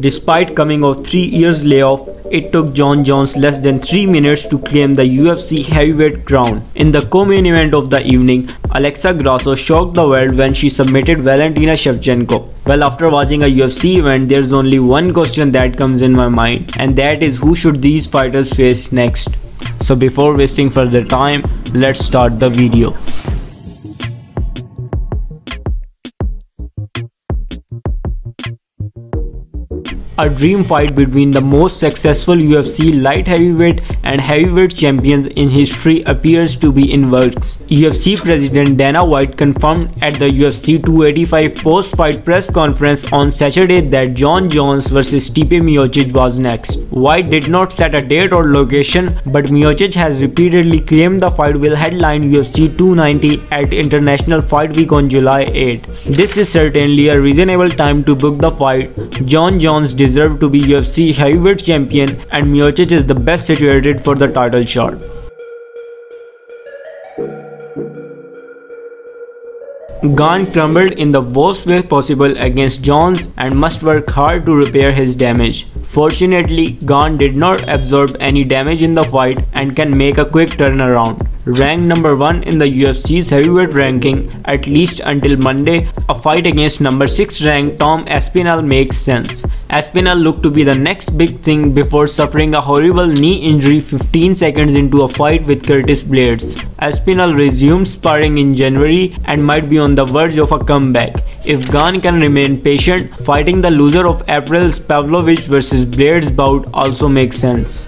Despite coming off 3 years layoff, it took Jon Jones less than 3 minutes to claim the UFC heavyweight crown. In the co-main event of the evening, Alexa Grasso shocked the world when she submitted Valentina Shevchenko. Well, after watching a UFC event, there's only one question that comes in my mind, and that is who should these fighters face next? So before wasting further time, let's start the video. A dream fight between the most successful UFC light heavyweight and heavyweight champions in history appears to be in works. UFC President Dana White confirmed at the UFC 285 post-fight press conference on Saturday that Jon Jones vs Stipe Miocic was next. White did not set a date or location, but Miocic has repeatedly claimed the fight will headline UFC 290 at International Fight Week on July 8. This is certainly a reasonable time to book the fight. Jon Jones deserve to be UFC heavyweight champion and Miocic is the best situated for the title shot. Gane crumbled in the worst way possible against Jones and must work hard to repair his damage. Fortunately, Gane did not absorb any damage in the fight and can make a quick turnaround. Ranked number 1 in the UFC's heavyweight ranking, at least until Monday, a fight against number 6 ranked Tom Aspinall makes sense. Aspinall looked to be the next big thing before suffering a horrible knee injury 15 seconds into a fight with Curtis Blaydes. Aspinall resumed sparring in January and might be on the verge of a comeback. If Gane can remain patient, fighting the loser of April's Pavlovich vs Blaydes bout also makes sense.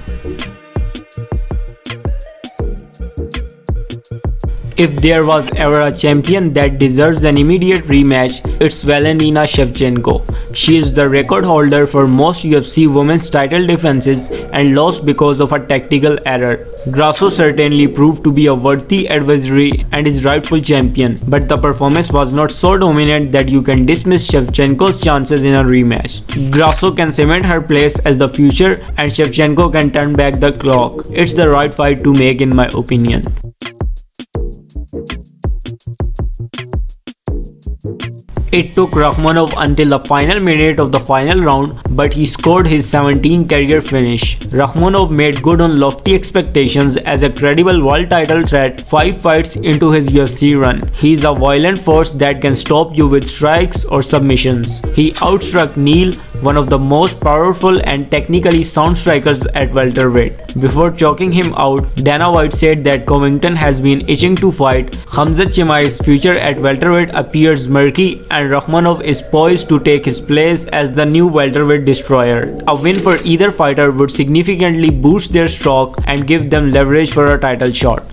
If there was ever a champion that deserves an immediate rematch, it's Valentina Shevchenko. She is the record holder for most UFC women's title defenses and lost because of a tactical error. Grasso certainly proved to be a worthy adversary and is rightful champion, but the performance was not so dominant that you can dismiss Shevchenko's chances in a rematch. Grasso can cement her place as the future and Shevchenko can turn back the clock. It's the right fight to make in my opinion. It took Rakhmonov until the final minute of the final round, but he scored his 17 career finish. Rakhmonov made good on lofty expectations as a credible world title threat 5 fights into his UFC run. He is a violent force that can stop you with strikes or submissions. He outstruck Neal, one of the most powerful and technically sound strikers at welterweight. Before choking him out, Dana White said that Covington has been itching to fight. Khamzat Chimaev's future at welterweight appears murky and Rakhmonov is poised to take his place as the new welterweight destroyer. A win for either fighter would significantly boost their stock and give them leverage for a title shot.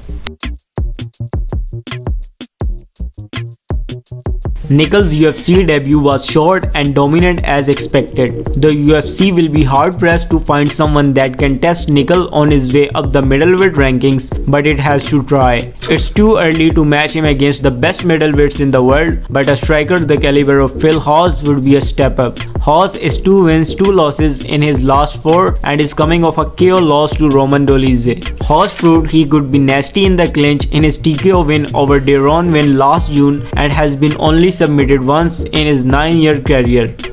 Nickal's UFC debut was short and dominant as expected. The UFC will be hard pressed to find someone that can test Nickal on his way up the middleweight rankings, but it has to try. It's too early to match him against the best middleweights in the world, but a striker the caliber of Phil Hawes would be a step up. Hawes is 2 wins, 2 losses in his last 4 and is coming off a KO loss to Roman Dolidze. Hawes proved he could be nasty in the clinch in his TKO win over Deron Winn last June and has been only submitted once in his 9-year career.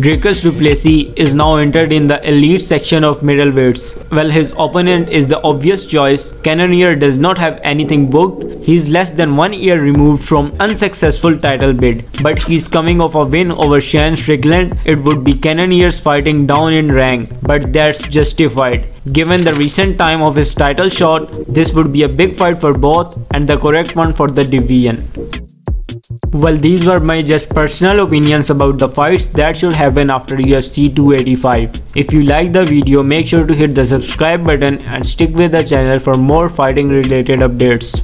Dricus du Plessis is now entered in the elite section of middleweights. While his opponent is the obvious choice, Cannonier does not have anything booked. He is less than one year removed from unsuccessful title bid, but he's coming off a win over Sean Strickland. It would be Cannonier's fighting down in rank, but that's justified. Given the recent time of his title shot, this would be a big fight for both and the correct one for the division. Well, these were my just personal opinions about the fights that should happen after UFC 285. If you like the video, make sure to hit the subscribe button and stick with the channel for more fighting related updates.